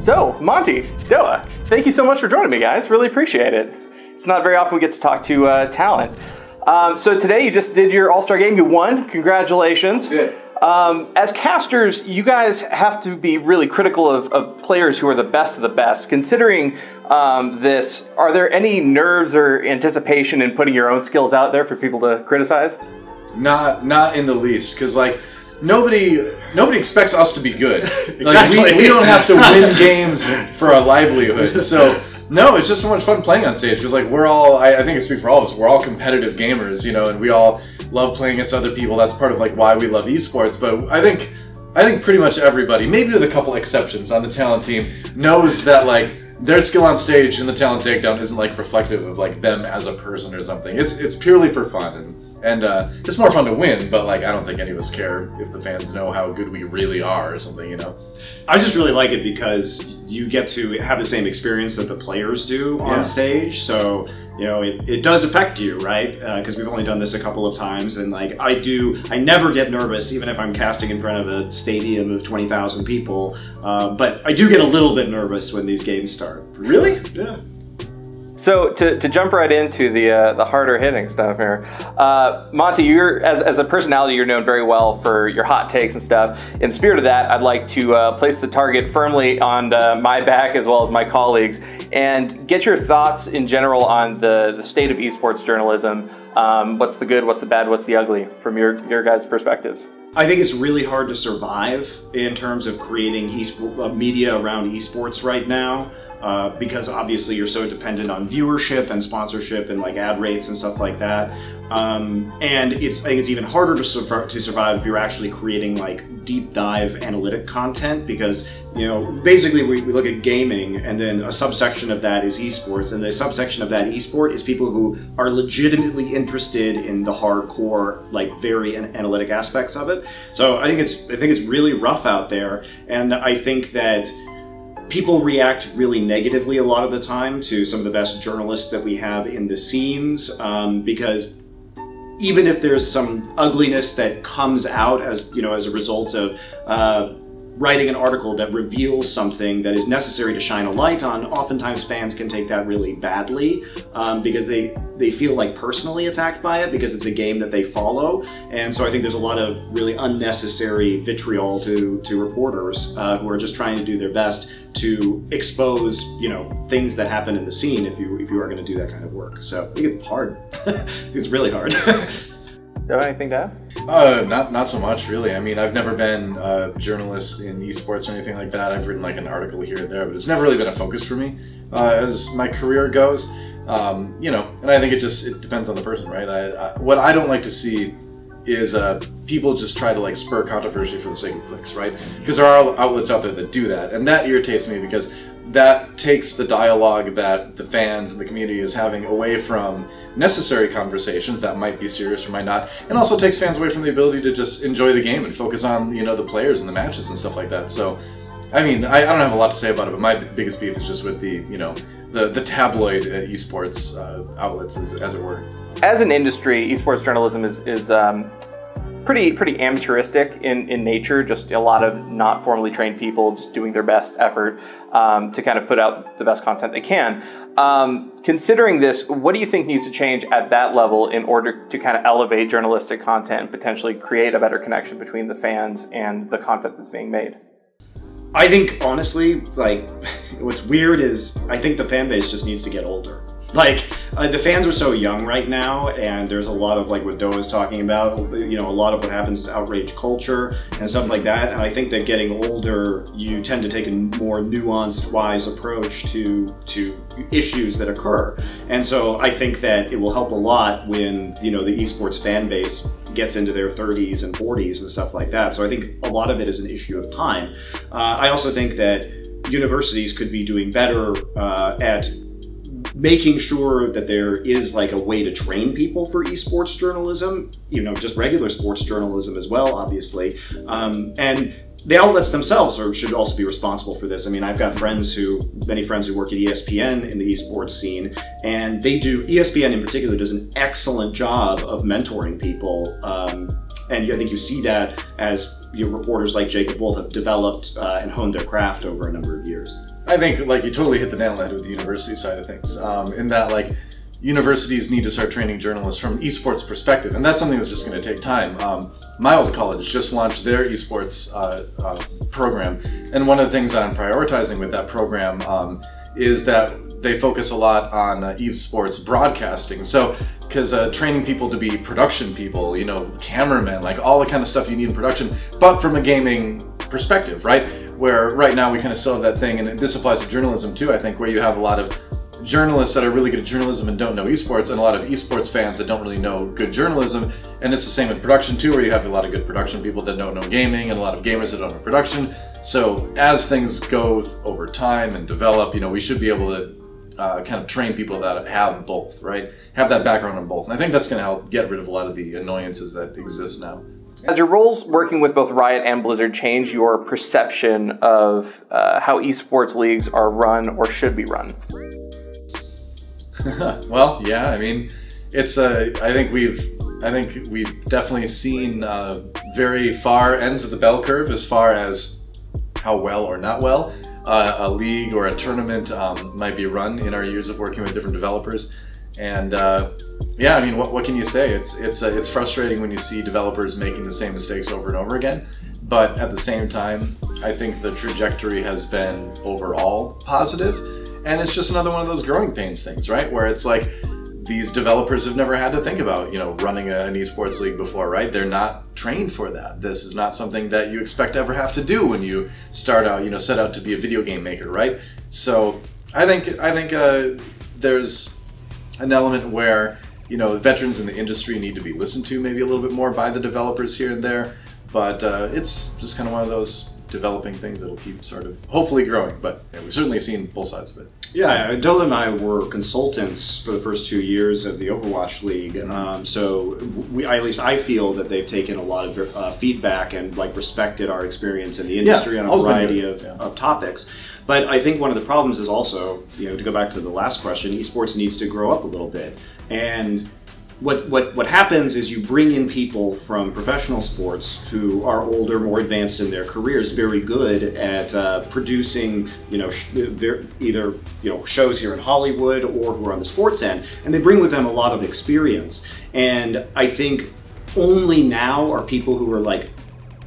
So, Monty, Doa, thank you so much for joining me, guys. Really appreciate it. It's not very often we get to talk to uh, talent. Um, so today you just did your All Star game. You won. Congratulations. Good. Um, as casters, you guys have to be really critical of, of players who are the best of the best. Considering um, this, are there any nerves or anticipation in putting your own skills out there for people to criticize? Not not in the least, because like nobody nobody expects us to be good. Like Exactly. we, we don't have to win games for a livelihood. So no, it's just so much fun playing on stage because like we're all I, I think I speak for all of us. We're all competitive gamers, you know, and we all love playing against other people. That's part of like why we love esports. But I think I think pretty much everybody, maybe with a couple exceptions on the talent team, knows that like their skill on stage in the talent takedown isn't like reflective of like them as a person or something. It's it's purely for fun and and uh, it's more fun to win. But like I don't think any of us care if the fans know how good we really are or something. You know. I just really like it because you get to have the same experience that the players do on Yeah. stage. So, you know, it, it does affect you, right? Because we've only done this a couple of times. And, like, I do, I never get nervous, even if I'm casting in front of a stadium of 20,000 people. Uh, but I do get a little bit nervous when these games start. Really? Yeah. So to, to jump right into the uh, the harder hitting stuff here, uh, Monty, you're as, as a personality, you're known very well for your hot takes and stuff. In spirit of that, I'd like to uh, place the target firmly on uh, my back as well as my colleagues, and get your thoughts in general on the the state of esports journalism. Um, what's the good? What's the bad? What's the ugly from your your guys' perspectives? I think it's really hard to survive in terms of creating esport, uh, media around esports right now. Uh, because obviously you're so dependent on viewership and sponsorship and like ad rates and stuff like that. Um, and it's I think it's even harder to, survive to survive if you're actually creating like deep dive analytic content because you know basically we, we look at gaming and then a subsection of that is esports and the subsection of that esport is people who are legitimately interested in the hardcore like very an- analytic aspects of it. So I think it's I think it's really rough out there. And I think that people react really negatively a lot of the time to some of the best journalists that we have in the scenes um, because even if there's some ugliness that comes out as you know as a result of uh, writing an article that reveals something that is necessary to shine a light on oftentimes fans can take that really badly um, because they they feel like personally attacked by it because it's a game that they follow. And so i think there's a lot of really unnecessary vitriol to to reporters uh, who are just trying to do their best to expose you know things that happen in the scene if you if you are going to do that kind of work. So i think it's hard. It's really hard Do you have anything to add? Uh, not not so much really. I mean, I've never been a journalist in esports or anything like that. I've written like an article here and there, but it's never really been a focus for me uh, as my career goes. Um, you know, and I think it just it depends on the person, right? I, I, what I don't like to see is uh, people just try to like spur controversy for the sake of clicks, right? Because there are outlets out there that do that, and that irritates me because that takes the dialogue that the fans and the community is having away from necessary conversations that might be serious or might not, and also takes fans away from the ability to just enjoy the game and focus on you know the players and the matches and stuff like that. So, I mean, I, I don't have a lot to say about it, but my biggest beef is just with the you know the the tabloid uh, esports uh, outlets, as, as it were. as an industry, esports journalism is is um, pretty pretty amateuristic in, in nature. Just a lot of not formally trained people just doing their best effort um, to kind of put out the best content they can. Um, considering this, what do you think needs to change at that level in order to kind of elevate journalistic content and potentially create a better connection between the fans and the content that's being made? I think honestly, like, what's weird is I think the fan base just needs to get older. Like, uh, the fans are so young right now, and there's a lot of like what Doe is talking about. You know, a lot of what happens is outrage culture and stuff like that. And I think that getting older, you tend to take a more nuanced, wise approach to to issues that occur. And so I think that it will help a lot when you know the esports fan base gets into their 30s and 40s and stuff like that. So I think a lot of it is an issue of time. Uh, I also think that universities could be doing better uh, at making sure that there is like a way to train people for esports journalism, you know, just regular sports journalism as well, obviously. Um, and the outlets themselves are, should also be responsible for this. I mean, I've got friends who, many friends who work at ESPN in the esports scene, and they do, ESPN in particular does an excellent job of mentoring people. Um, and I think you see that as you know, reporters like Jacob Wolf have developed uh, and honed their craft over a number of years. I think like you totally hit the nail on the head with the university side of things. Um, in that like universities need to start training journalists from an esports perspective, and that's something that's just going to take time. Um, my old college just launched their esports uh, uh, program, and one of the things I'm prioritizing with that program um, is that they focus a lot on uh, esports broadcasting. So, because uh, training people to be production people, you know, cameramen, like all the kind of stuff you need in production, but from a gaming perspective, right? Where right now we kind of have that thing, and this applies to journalism too, I think, where you have a lot of journalists that are really good at journalism and don't know esports, and a lot of esports fans that don't really know good journalism. And it's the same in production too, where you have a lot of good production people that don't know gaming, and a lot of gamers that don't know production. So as things go over time and develop, you know, we should be able to uh, kind of train people that have both, right? Have that background in both. And I think that's going to help get rid of a lot of the annoyances that exist now. As your roles working with both Riot and Blizzard change your perception of uh, how esports leagues are run or should be run? well, yeah, I mean, it's a. I think we've. I think we've definitely seen uh, very far ends of the bell curve as far as how well or not well uh, a league or a tournament um, might be run in our years of working with different developers. And uh, yeah, I mean, what, what can you say? It's it's uh, it's frustrating when you see developers making the same mistakes over and over again. But at the same time, I think the trajectory has been overall positive, and it's just another one of those growing pains things, right? Where it's like these developers have never had to think about, you know, running a, an esports league before, right? They're not trained for that. This is not something that you expect to ever have to do when you start out, you know, set out to be a video game maker, right? So I think I think uh, there's an element where you know veterans in the industry need to be listened to maybe a little bit more by the developers here and there, but uh, it's just kind of one of those developing things that'll keep sort of hopefully growing. But yeah, we've certainly seen both sides of it. Yeah, Dylan and I were consultants for the first two years of the Overwatch League. Mm-hmm. Um, so we, at least I feel that they've taken a lot of uh, feedback and like respected our experience in the industry Yeah, on a variety of, yeah. of topics. But I think one of the problems is also, you know, to go back to the last question, esports needs to grow up a little bit. And what, what, what happens is you bring in people from professional sports who are older, more advanced in their careers, very good at uh, producing, you know, either you know shows here in Hollywood or who are on the sports end, and they bring with them a lot of experience. And I think only now are people who are like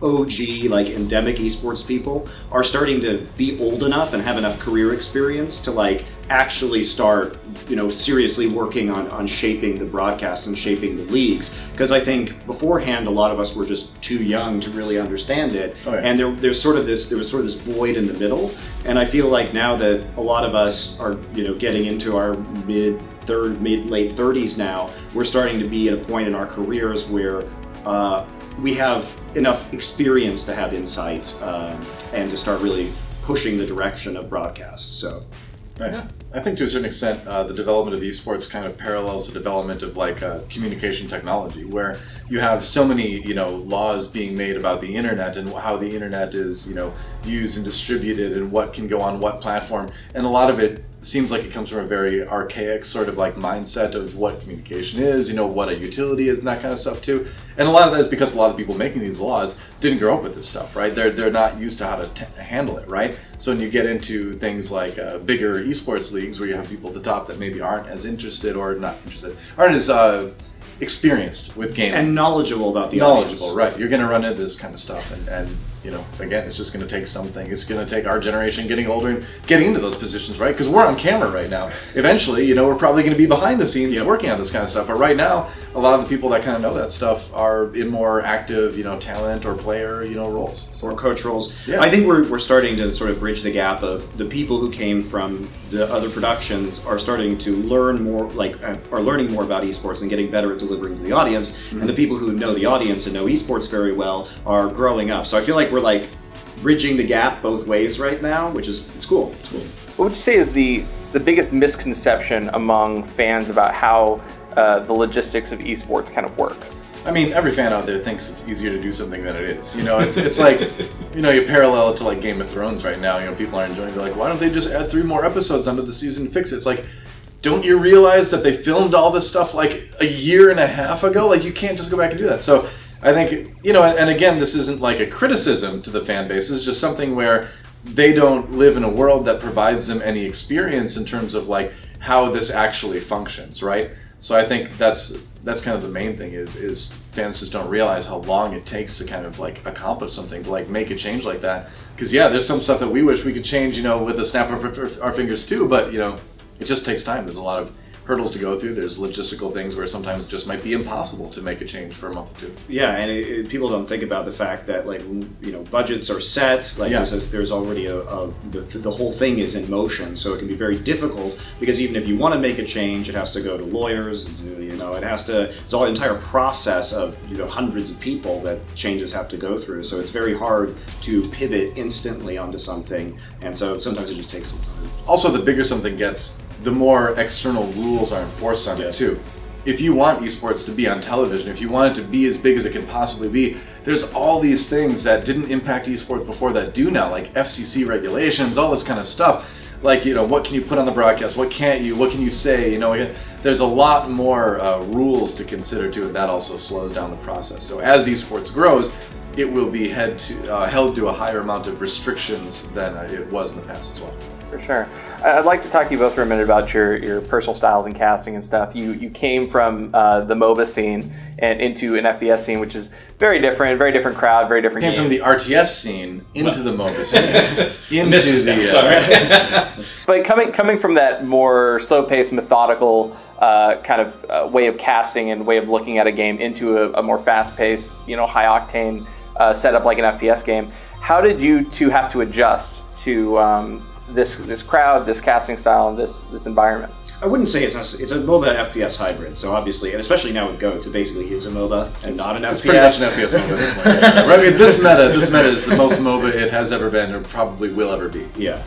OG, like endemic esports people, are starting to be old enough and have enough career experience to like actually start, you know, seriously working on, on shaping the broadcast and shaping the leagues. Because I think beforehand, a lot of us were just too young to really understand it. Oh, yeah. And there, there's sort of this, there was sort of this void in the middle. And I feel like now that a lot of us are, you know, getting into our mid third, mid late 30s now, we're starting to be at a point in our careers where uh, we have enough experience to have insight um, and to start really pushing the direction of broadcasts. So, Right. I think to a certain extent, uh, the development of esports kind of parallels the development of like uh, communication technology, where you have so many, you know, laws being made about the internet and how the internet is, you know, used and distributed and what can go on what platform, and a lot of it seems like it comes from a very archaic sort of like mindset of what communication is, you know, what a utility is and that kind of stuff too. And a lot of that is because a lot of people making these laws didn't grow up with this stuff, right? They're they're not used to how to t- handle it, right? So when you get into things like uh, bigger esports leagues where you have people at the top that maybe aren't as interested or not interested, aren't as uh, experienced with gaming and knowledgeable about the knowledgeable, audience. right? You're going to run into this kind of stuff, and, and you know, again, it's just going to take something. It's going to take our generation getting older and getting into those positions, right? Because we're on camera right now. Eventually, you know, we're probably going to be behind the scenes working on this kind of stuff. But right now, a lot of the people that kind of know that stuff are in more active, you know, talent or player, you know, roles. So, or coach roles. Yeah. I think we're, we're starting to sort of bridge the gap of the people who came from the other productions are starting to learn more, like uh, are learning more about esports and getting better at delivering to the audience. Mm-hmm. And the people who know the audience and know esports very well are growing up. So I feel like we're like bridging the gap both ways right now, which is it's cool. It's cool. What would you say is the the biggest misconception among fans about how uh, the logistics of esports kind of work? I mean, every fan out there thinks it's easier to do something than it is. You know, it's it's like, you know, you parallel it to like Game of Thrones right now. You know, people are enjoying. They're like, why don't they just add three more episodes onto the season and fix it? It's like, don't you realize that they filmed all this stuff like a year and a half ago? Like, you can't just go back and do that. So, I think you know, and, and again, this isn't like a criticism to the fan base. It's just something where they don't live in a world that provides them any experience in terms of like how this actually functions, right? So I think that's that's kind of the main thing is is fans just don't realize how long it takes to kind of like accomplish something, like make a change like that. Because yeah, there's some stuff that we wish we could change, you know, with a snap of our fingers too. But you know, it just takes time. There's a lot of hurdles to go through. There's logistical things where sometimes it just might be impossible to make a change for a month or two. Yeah, and it, it, people don't think about the fact that like you know budgets are set. Like Yeah. there's, a, there's already a, a the, the whole thing is in motion, so it can be very difficult because even if you want to make a change, it has to go to lawyers. You know, it has to. It's all entire process of you know hundreds of people that changes have to go through. So it's very hard to pivot instantly onto something, and so sometimes it just takes some time. Also, the bigger something gets, the more external rules are enforced on Yeah. it too. If you want esports to be on television, if you want it to be as big as it can possibly be, there's all these things that didn't impact esports before that do now, like FCC regulations, all this kind of stuff. Like, you know, what can you put on the broadcast? What can't you? What can you say? You know, there's a lot more uh, rules to consider too, and that also slows down the process. So as esports grows, it will be head to, uh, held to a higher amount of restrictions than it was in the past as well. For sure. I- I'd like to talk to you both for a minute about your, your personal styles and casting and stuff. You you came from uh, the MOBA scene and into an FPS scene, which is very different, very different crowd, very different came game. from the RTS scene into the MOBA scene, into Mrs. the Step, uh, But coming coming from that more slow paced, methodical uh, kind of uh, way of casting and way of looking at a game into a, a more fast paced, you know, high octane uh, setup like an FPS game, how did you two have to adjust to um, this this crowd, this casting style, and this this environment? I wouldn't say it's a, it's a MOBA FPS hybrid. So obviously, and especially now with Goats, it basically is a MOBA and not an It's FPS. pretty much an FPS MOBA. at this point. Right, I mean, this meta, this meta is the most MOBA it has ever been, or probably will ever be. Yeah.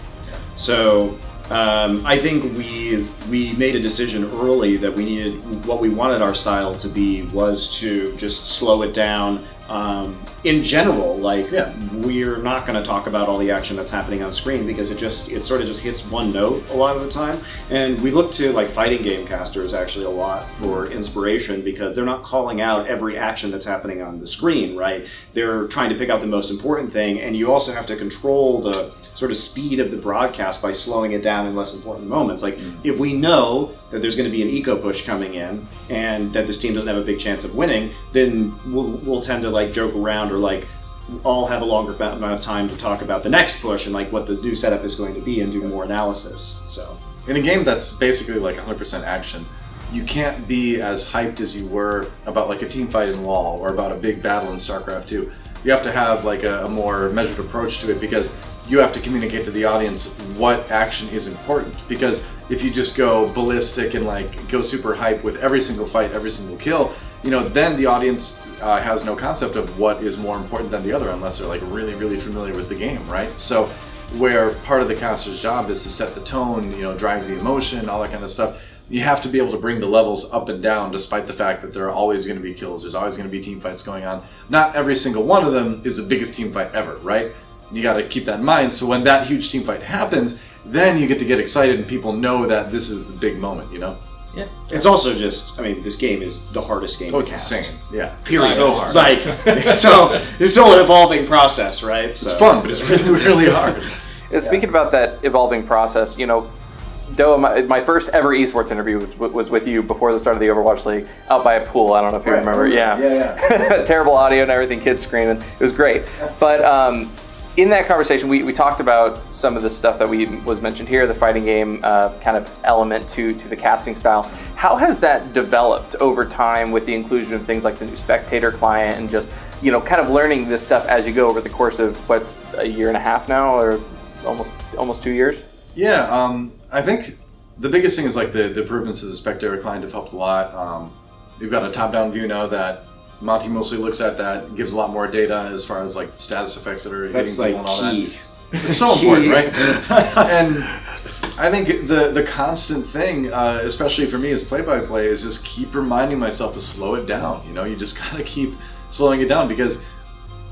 So um, I think we we made a decision early that we needed what we wanted our style to be was to just slow it down. Um, in general, like Yeah. we're not going to talk about all the action that's happening on screen because it just it sort of just hits one note a lot of the time. And we look to like fighting game casters actually a lot for inspiration because they're not calling out every action that's happening on the screen, right? They're trying to pick out the most important thing, and you also have to control the sort of speed of the broadcast by slowing it down in less important moments. Like if we know that there's going to be an eco push coming in and that this team doesn't have a big chance of winning, then we'll, we'll tend to like joke around or like all have a longer amount of time to talk about the next push and like what the new setup is going to be and do more analysis. So In a game that's basically like 100% action, you can't be as hyped as you were about like a team fight in LoL or about a big battle in StarCraft 2. You have to have like a, a more measured approach to it because you have to communicate to the audience what action is important. Because if you just go ballistic and like go super hype with every single fight, every single kill, you know, then the audience uh, has no concept of what is more important than the other unless they're like really, really familiar with the game, right? So where part of the caster's job is to set the tone, you know, drive the emotion, all that kind of stuff. You have to be able to bring the levels up and down despite the fact that there are always going to be kills. There's always going to be team fights going on. Not every single one of them is the biggest team fight ever, right? You got to keep that in mind. So when that huge team fight happens, then you get to get excited and people know that this is the big moment, you know? Yeah. it's also just, I mean, this game is the hardest game Oh, to it's cast. insane. Yeah. Period. So hard. Like, so it's still an evolving process, right? So. it's fun, but it's really, really hard. Uh, Speaking about that evolving process, you know, Doa, my, my first ever esports interview was, was with you before the start of the Overwatch League, out by a pool. I don't know if you Right. remember. Yeah, Yeah, Terrible audio and everything, kids screaming. It was great. But um, in that conversation, we, we talked about some of the stuff that we was mentioned here, the fighting game uh, kind of element to to the casting style. How has that developed over time with the inclusion of things like the new Spectator client and just you know kind of learning this stuff as you go over the course of what's a year and a half now, or almost almost two years? Yeah, um, I think the biggest thing is like the, the improvements to the Spectator client have helped a lot. Um, we've got a top-down view now that Monty mostly looks at that, gives a lot more data as far as like status effects that are That's hitting like people and all that. key. It's so important, right? and I think the the constant thing, uh, especially for me as play-by-play, is just keep reminding myself to slow it down. You know, you just gotta keep slowing it down because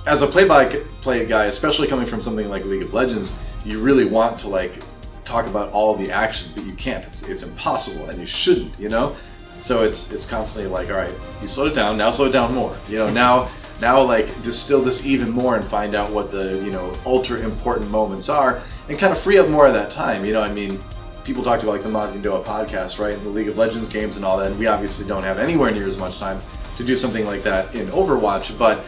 as a play-by-play guy, especially coming from something like League of Legends, you really want to like talk about all the action, but you can't. It's, it's impossible, and you shouldn't. You know, so it's it's constantly like, all right, you slowed it down. Now slow it down more. You know, now Now, like, distill this even more and find out what the, you know, ultra important moments are and kind of free up more of that time. You know, I mean, people talked about like the Monty Doa podcast, right? And the League of Legends games and all that. And we obviously don't have anywhere near as much time to do something like that in Overwatch, but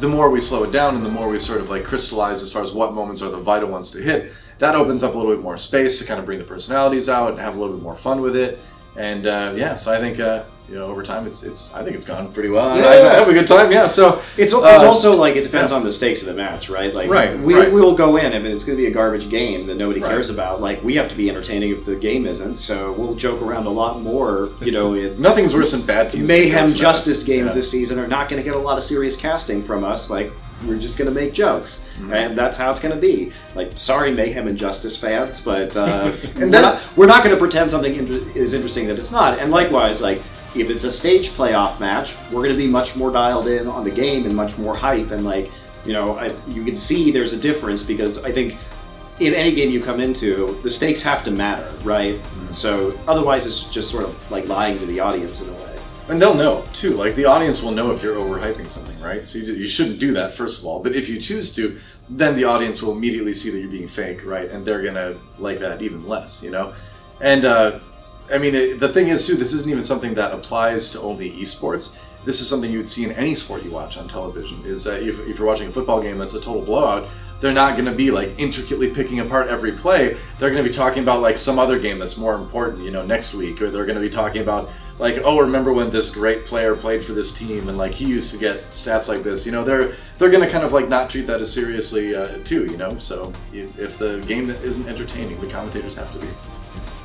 the more we slow it down and the more we sort of like crystallize as far as what moments are the vital ones to hit, that opens up a little bit more space to kind of bring the personalities out and have a little bit more fun with it. And uh, yeah, so I think uh, you know over time it's it's I think it's gone pretty well. Yeah. I, I have a good time. Yeah. So It's, it's uh, also like it depends yeah. on the stakes of the match, right? Like Right, we right. we'll go in if it's going to be a garbage game that nobody Right. cares about. Like we have to be entertaining if the game isn't. So we'll joke around a lot more. You know, in nothing's worse than bad teams. mayhem justice games Yeah. this season are not going to get a lot of serious casting from us. Like we're just going to make jokes, Mm-hmm. and that's how it's going to be. Like sorry, mayhem and justice fans, but uh, And we're not, we're not going to pretend something inter- is interesting that it's not. And likewise, like if it's a stage playoff match, we're going to be much more dialed in on the game and much more hype. And like you know, I, you can see there's a difference because I think in any game you come into, the stakes have to matter, right? So otherwise, it's just sort of like lying to the audience in a way. And they'll know too. Like the audience will know if you're overhyping something, right? So you, you shouldn't do that first of all. But if you choose to, then the audience will immediately see that you're being fake, right? And they're gonna like that even less, you know. And uh, I mean, it, the thing is too, this isn't even something that applies to only esports. This is something you would see in any sport you watch on television. Is if, if you're watching a football game that's a total blowout, they're not going to be like intricately picking apart every play. They're going to be talking about like some other game that's more important, you know, next week, or they're going to be talking about like, oh, remember when this great player played for this team and like he used to get stats like this. You know, they're they're going to kind of like not treat that as seriously uh, too. You know, so if the game isn't entertaining, the commentators have to be.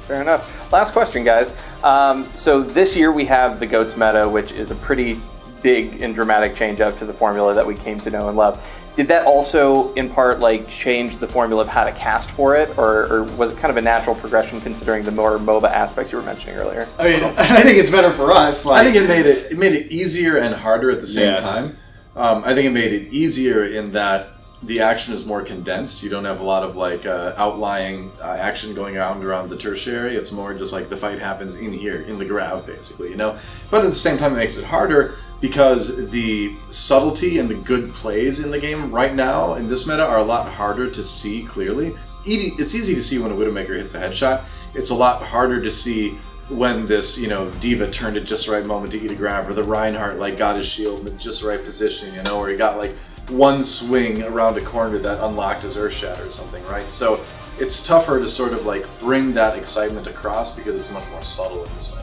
Fair enough. Last question, guys. Um, so this year we have the GOATS meta, which is a pretty big and dramatic change up to the formula that we came to know and love. Did that also, in part, like change the formula of how to cast for it, or, or was it kind of a natural progression considering the more MOBA aspects you were mentioning earlier? I mean, I think it's better for us. I think it made it it made it easier and harder at the same Yeah. time. Um, I think it made it easier in that the action is more condensed. You don't have a lot of like uh, outlying uh, action going on around the tertiary. It's more just like the fight happens in here, in the grav, basically. You know, but at the same time, it makes it harder because the subtlety and the good plays in the game right now in this meta are a lot harder to see clearly. It's easy to see when a Widowmaker hits a headshot. It's a lot harder to see when this, you know, D.Va turned at just the right moment to eat a grav, or the Reinhardt like got his shield in just the right position, you know, or he got like one swing around a corner that unlocked his Earth Shatter or something, right? So it's tougher to sort of like bring that excitement across because it's much more subtle in this way.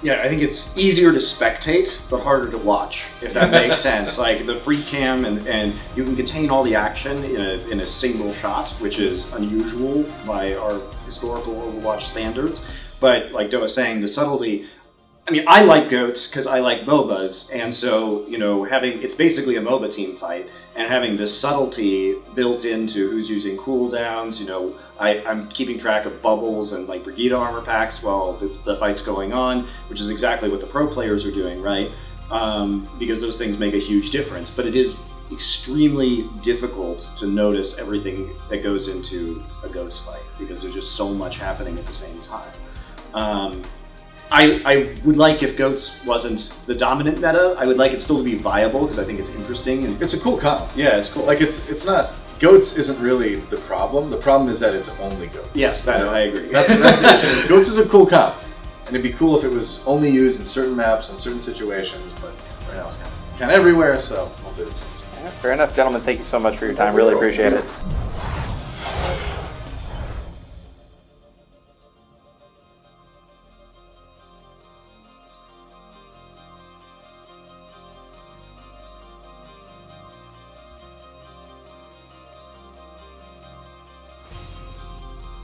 Yeah, I think it's easier to spectate, but harder to watch, if that makes sense. Like the free cam, and, and you can contain all the action in a, in a single shot, which is unusual by our historical Overwatch standards. But like Doa was saying, the subtlety. I mean, I like goats because I like MOBAs, and so you know, having it's basically a MOBA team fight, and having this subtlety built into who's using cooldowns. You know, I, I'm keeping track of bubbles and like Brigitte armor packs while the, the fight's going on, which is exactly what the pro players are doing, right? Um, because those things make a huge difference. But it is extremely difficult to notice everything that goes into a goats fight because there's just so much happening at the same time. Um, I, I would like if goats wasn't the dominant meta. I would like it still to be viable because I think it's interesting and It's a cool comp. yeah, it's cool. Like it's it's not goats isn't really the problem. The problem is that it's only goats. yes, that You know? I agree. That's that's it. Goats is a cool comp, and it'd be cool if it was only used in certain maps and certain situations. But right now it's kind of, kind of everywhere, so we'll do it. Yeah, fair enough, gentlemen. Thank you so much for your time. Really appreciate it.